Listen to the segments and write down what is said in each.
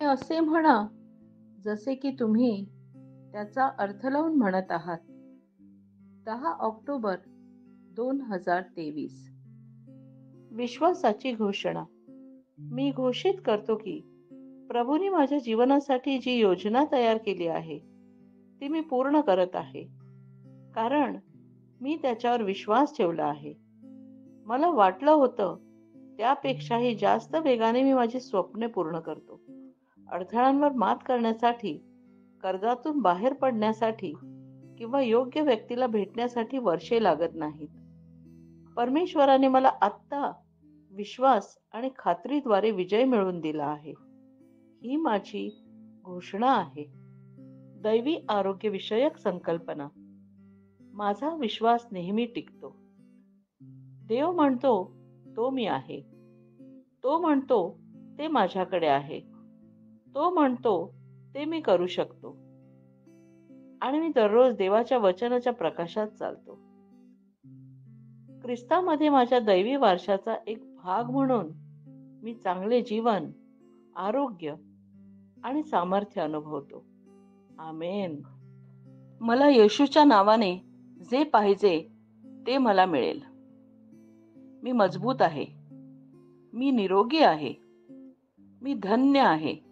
हे असे म्हणा जसे की तुम्ही त्याचा अर्थ लावून म्हणत आहात. दहा ऑक्टोबर दोन हजार तेवीस. विश्वासाची घोषणा. मी घोषित करतो की प्रभूने माझ्या जीवनासाठी जी योजना तयार केली आहे ती मी पूर्ण करत आहे. कारण मी त्याच्यावर विश्वास ठेवला आहे. मला वाटलं होतं त्यापेक्षाही जास्त वेगाने मी माझी स्वप्ने पूर्ण करतो. अडथळ्यांवर मात करण्यासाठी कर्जातून बाहेर पडण्यासाठी किंवा योग्य व्यक्तीला भेटण्यासाठी वर्षे लागत नाहीत. परमेश्वराने मला आत्ता विश्वास आणि खात्रीद्वारे विजय मिळवून दिला आहे. ही माझी घोषणा आहे. दैवी आरोग्य विषयक संकल्पना. माझा विश्वास नेहमी टिकतो. देव म्हणतो तो मी आहे. तो म्हणतो ते माझ्याकडे आहे. तो म्हणतो ते मी करू शकतो. आणि मी दररोज देवाच्या वचनाच्या प्रकाशात चालतो. ख्रिस्तामध्ये माझ्या दैवी वारशाचा एक भाग म्हणून मी चांगले जीवन आरोग्य आणि सामर्थ्य अनुभवतो. आमेन. मला येशूच्या नावाने जे पाहिजे ते मला मिळेल. मी मजबूत आहे. मी निरोगी आहे. मी धन्य आहे.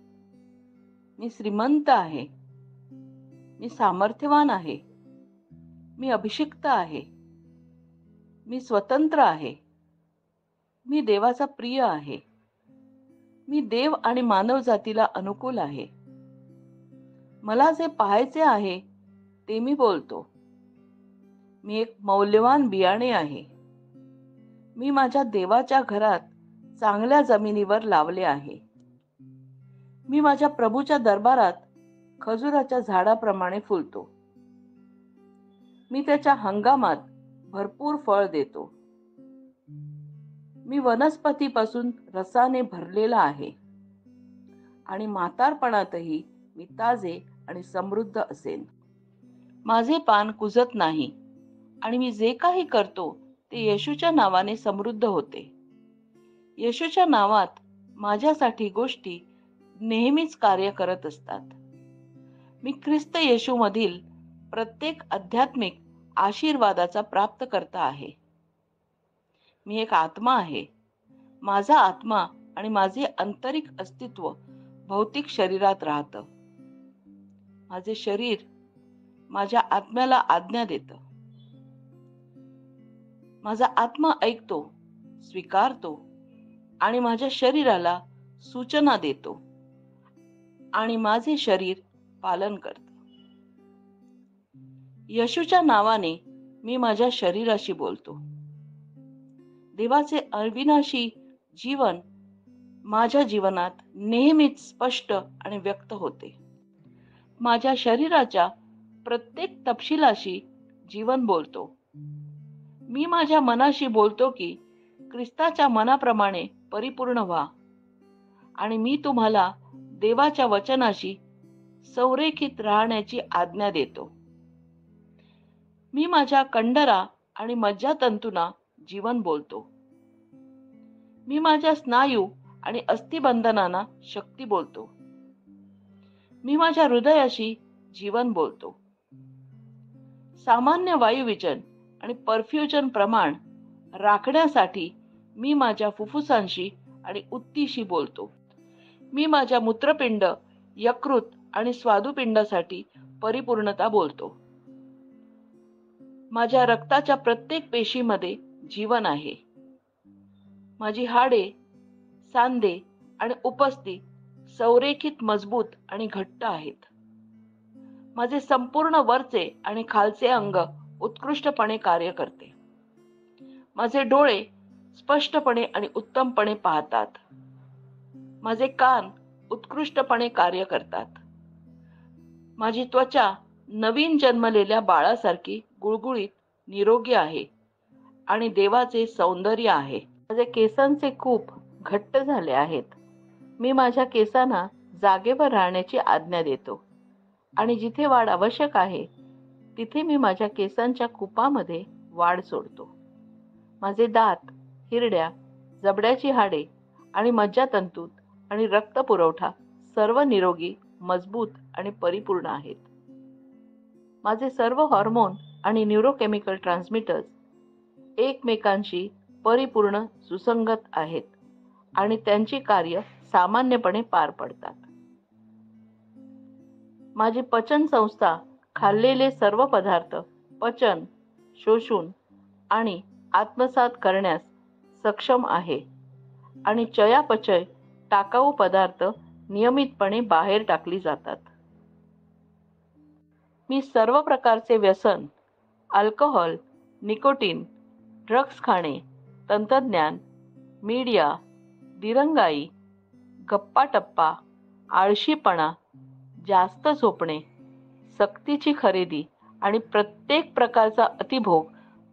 मी श्रीमंत आहे. मी सामर्थ्यवान आहे. मी अभिषिक्त आहे. मी स्वतंत्र आहे. मी देवाचा प्रिय आहे. मी देव आणि मानव जातीला अनुकूल आहे. मला जे पाहायचे आहे ते मी बोलतो. मी एक मौल्यवान बियाणे आहे. मी माझ्या देवाच्या घरात चांगल्या जमिनीवर लावले आहे. मी माझ्या प्रभूच्या दरबारात खजुराच्या झाडाप्रमाणे फुलतो. मी त्याच्या हंगामात भरपूर फळ देतो. मी वनस्पतीपासून रसाने भरलेला आहे. आणि म्हातारपणातही मी ताजे आणि समृद्ध असेन. माझे पान कुजत नाही आणि मी जे काही करतो ते येशूच्या नावाने समृद्ध होते. येशूच्या नावात माझ्यासाठी गोष्टी नेहमीच कार्य करत असतात. मी ख्रिस्त येशूमधील प्रत्येक आध्यात्मिक आशीर्वादाचा प्राप्त करता आहे. मी एक आत्मा आहे. माझा आत्मा आणि माझे आंतरिक अस्तित्व भौतिक शरीरात राहतं. माझे शरीर माझ्या आत्म्याला आज्ञा देत. माझा आत्मा ऐकतो स्वीकारतो आणि माझ्या शरीराला सूचना देतो. आणि माझे शरीर पालन करत. यशूच्या नावाने मी माझ्या शरीराशी बोलतो. देवाचे अविनाशी जीवन माझ्या जीवनात नेहमीच स्पष्ट आणि व्यक्त होते. माझ्या शरीराच्या प्रत्येक तपशिलाशी जीवन बोलतो. मी माझ्या मनाशी बोलतो की ख्रिस्ताच्या मनाप्रमाणे परिपूर्ण व्हा आणि मी तुम्हाला देवाच्या वचनाशी संरेखित राहण्याची आज्ञा देतो. मी माझ्या कंडरा आणि मज्जातंतूंना जीवन बोलतो. मी माझ्या स्नायू आणि अस्थिबंधनांना शक्ती बोलतो. मी माझ्या हृदयाशी जीवन बोलतो. सामान्य वायुविजन आणि परफ्युजन प्रमाण राखण्यासाठी मी माझ्या फुफ्फुसांशी आणि उत्तीशी बोलतो. मी माझ्या मूत्रपिंड यकृत आणि स्वादुपिंडासाठी परिपूर्णता बोलतो. माझ्या रक्ताच्या प्रत्येक पेशीमध्ये जीवन आहे. माझी हाडे सांधे आणि उपस्थित संरेखित मजबूत आणि घट्ट आहेत. माझे संपूर्ण वरचे आणि खालचे अंग उत्कृष्टपणे कार्य करते. माझे डोळे स्पष्टपणे आणि उत्तमपणे पाहतात. माझे कान उत्कृष्टपणे कार्य करतात. माझी त्वचा नवीन जन्मलेल्या बाळासारखी गुळगुळीत निरोगी आहे आणि देवाचे सौंदर्य आहे. माझे केसांचे खूप घट्ट झाले आहेत. मी माझ्या केसांना जागेवर राहण्याची आज्ञा देतो आणि जिथे वाढ आवश्यक आहे तिथे मी माझ्या केसांच्या कुपामध्ये वाढ सोडतो. माझे दात हिरड्या जबड्याची हाडे आणि मज्जातंतूत आणि रक्त पुरवठा सर्व निरोगी मजबूत आणि परिपूर्ण आहेत. माझे सर्व हॉर्मोन आणि न्यूरोकेमिकल ट्रान्समिटर्स एकमेकांशी परिपूर्ण सुसंगत आहेत आणि त्यांची कार्य सामान्यपणे पार पडतात. माझी पचन संस्था खाल्लेले सर्व पदार्थ पचन शोषून आणि आत्मसात करण्यास सक्षम आहे आणि चयापचय टाकाऊ पदार्थ नियमितपणे बाहेर टाकली जातात. मी सर्व प्रकारचे व्यसन अल्कोहोल निकोटीन ड्रग्स खाणे तंत्रज्ञान मीडिया दिरंगाई गप्पाटप्पा आळशीपणा जास्त झोपणे सक्तीची खरेदी आणि प्रत्येक प्रकारचा अतिभोग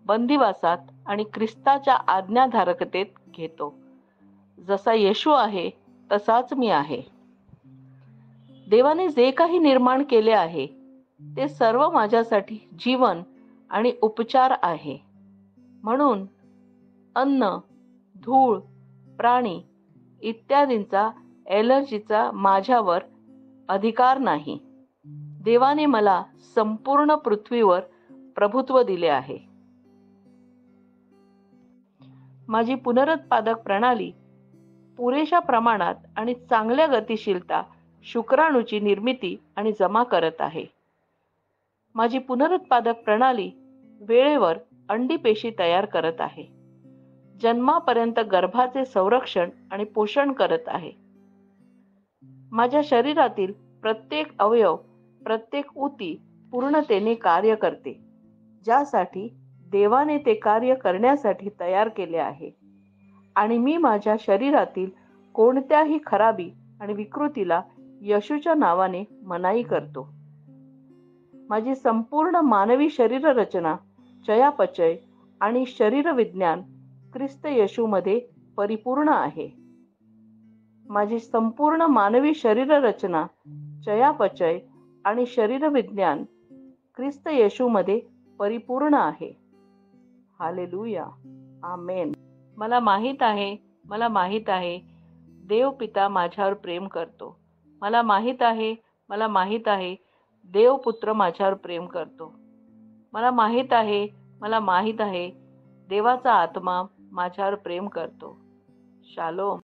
बंदिवासात आणि ख्रिस्ताच्या आज्ञाधारकतेत घेतो. जसा येशू आहे तसाच मी आहे. देवाने जे काही निर्माण केले आहे ते सर्व माझ्यासाठी जीवन आणि उपचार आहे. म्हणून अन्न धूळ प्राणी इत्यादींचा एलर्जीचा माझ्यावर अधिकार नाही. देवाने मला संपूर्ण पृथ्वीवर प्रभुत्व दिले आहे. माझी पुनरुत्पादक प्रणाली पुरेशा प्रमाणात आणि चांगल्या गतिशीलता शुक्राणूची निर्मिती आणि जमा करत आहे. माझी पुनरुत्पादक प्रणाली वेळेवर अंडी पेशी तयार करत आहे. जन्मापर्यंत गर्भाचे संरक्षण आणि पोषण करत आहे. माझ्या शरीरातील प्रत्येक अवयव प्रत्येक ऊती पूर्णतेने कार्य करते ज्यासाठी देवाने ते कार्य करण्यासाठी तयार केले आहे. आणि मी माझ्या शरीरातील कोणत्याही खराबी आणि विकृतीला यशूच्या नावाने मनाई करतो. माझी संपूर्ण मानवी शरीर रचना चयापचय आणि शरीर विज्ञान ख्रिस्त येशूमध्ये परिपूर्ण आहे. माझी संपूर्ण मानवी शरीर रचना चयापचय आणि शरीर विज्ञान ख्रिस्त येशूमध्ये परिपूर्ण आहे. हालेलुया. आमेन. मला माहीत आहे मला माहीत आहे. देव पिता माझ्यावर प्रेम करतो. मला माहीत आहे मला माहीत आहे. देव पुत्र माझ्यावर प्रेम करतो. मला माहीत आहे मला माहीत आहे. देवाचा आत्मा माझ्यावर प्रेम करतो. शालोम.